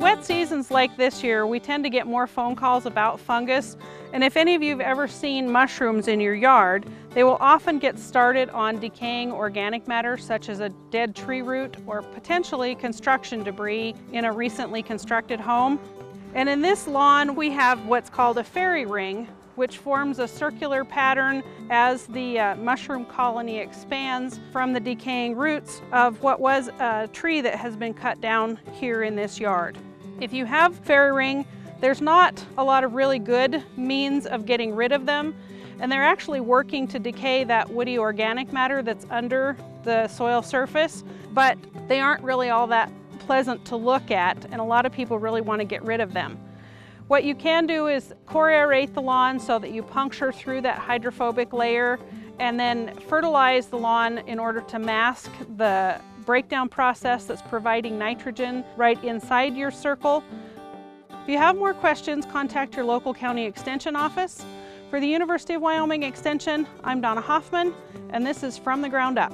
wet seasons like this year, we tend to get more phone calls about fungus. And if any of you have ever seen mushrooms in your yard, they will often get started on decaying organic matter such as a dead tree root or potentially construction debris in a recently constructed home. And in this lawn, we have what's called a fairy ring, which forms a circular pattern as the uh, mushroom colony expands from the decaying roots of what was a tree that has been cut down here in this yard. If you have fairy ring, there's not a lot of really good means of getting rid of them, and they're actually working to decay that woody organic matter that's under the soil surface, but they aren't really all that pleasant to look at, and a lot of people really want to get rid of them. What you can do is core aerate the lawn so that you puncture through that hydrophobic layer and then fertilize the lawn in order to mask the breakdown process that's providing nitrogen right inside your circle. If you have more questions, contact your local county extension office. For the University of Wyoming Extension, I'm Donna Hoffman, and this is From the Ground Up.